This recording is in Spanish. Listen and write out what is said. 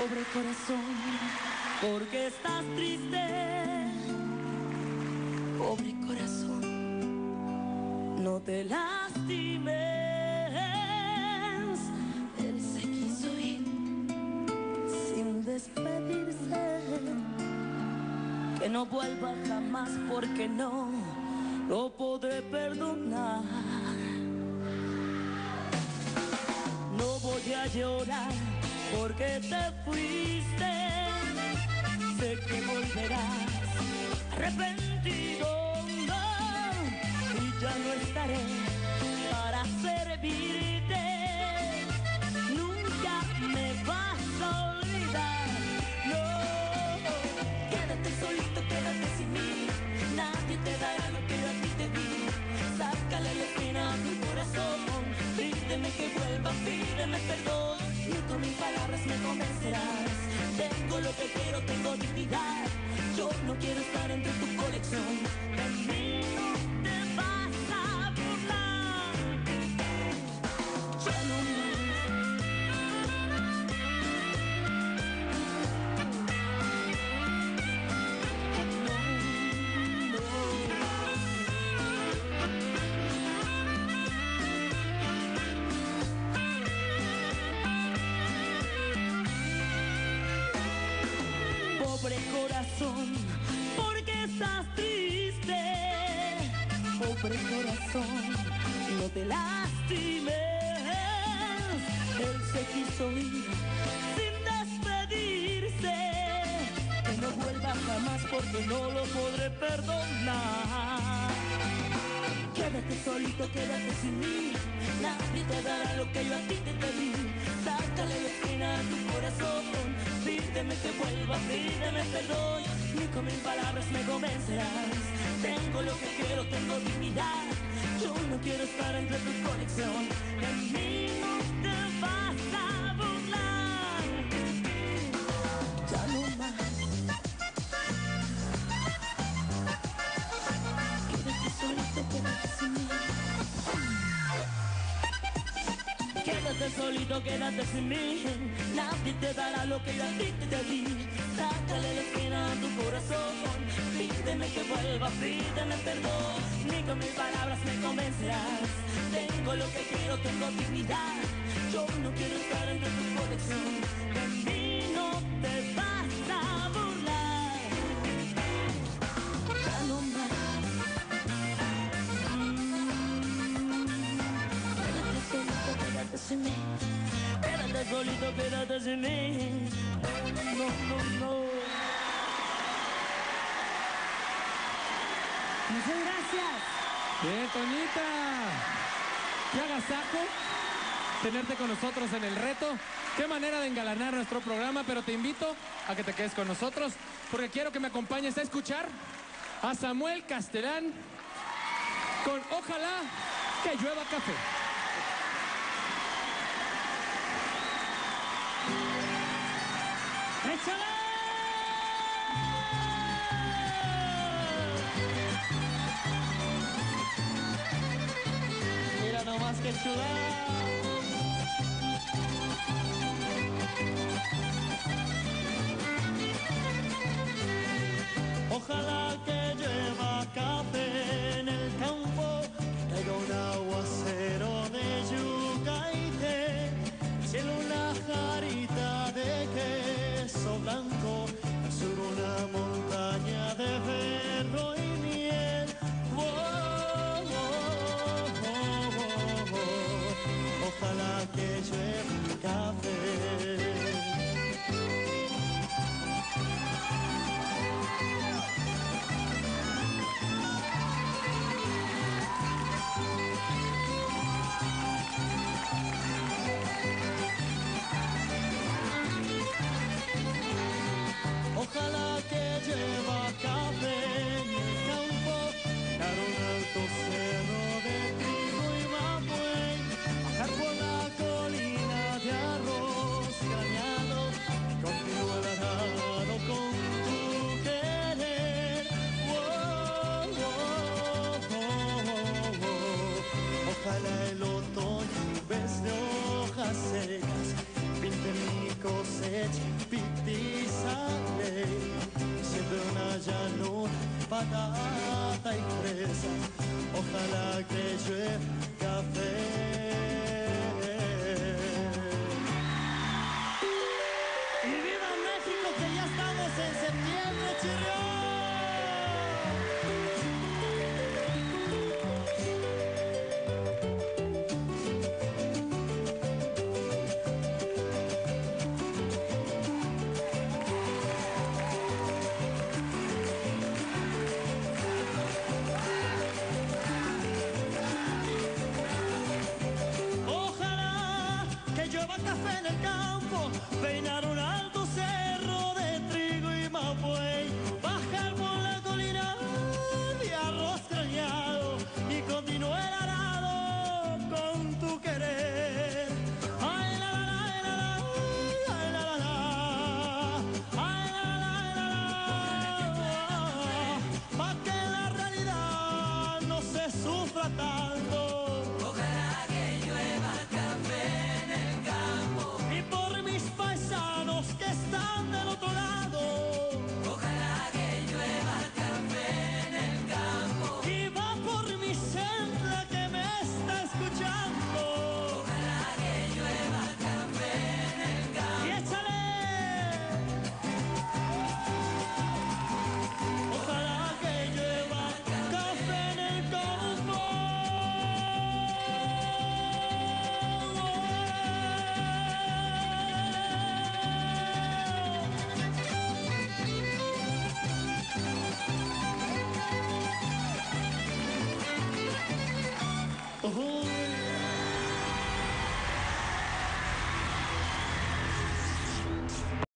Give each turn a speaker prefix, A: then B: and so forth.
A: Pobre corazón, porque estás triste. Pobre corazón, no te lastimes. Él se quiso ir sin despedirse. Que no vuelva jamás porque no lo podré perdonar. Porque te fuiste. Sé que volverás arrepentido y ya no estaré corazón, porque estás triste. Pobre corazón, no te lastimes. Él se quiso ir sin despedirse. Que no vuelva jamás porque no lo podré perdonar. Quédate solito, quédate sin mí. Nadie te dará lo que yo a ti Pídeme que vuelva, pídeme perdón. Ni con mil palabras me convencerás. Tengo lo que quiero, tengo dignidad. Yo no quiero estar entre tu colección. De mí no Quédate solito, quédate sin mí. Nadie te dará lo que yo a ti te di. Sácale la espina a tu corazón. Pídeme que vuelva, pídeme perdón. Ni con mis palabras me convencerás. Tengo lo que quiero, tengo dignidad. Yo no quiero estar entre tu colección. De Muchas gracias.
B: Bien, Toñita. Qué agasajo tenerte con nosotros en el reto. Qué manera de engalanar nuestro programa, pero te invito a que te quedes con nosotros porque quiero que me acompañes a escuchar a Samuel Castellán con Ojalá que llueva café.
C: ¡Échale! Peninsula patata y fresa. Ojalá que llueva en el campo, peinar un alto cerro de trigo y mapuey, bajar por la colina de arroz grañado y continuar el arado con tu querer. Ay, la, la, la, ay, la, la, ay, la, la, la, ay, la, la, la, la, la, pa' que la realidad no se sufra tanto.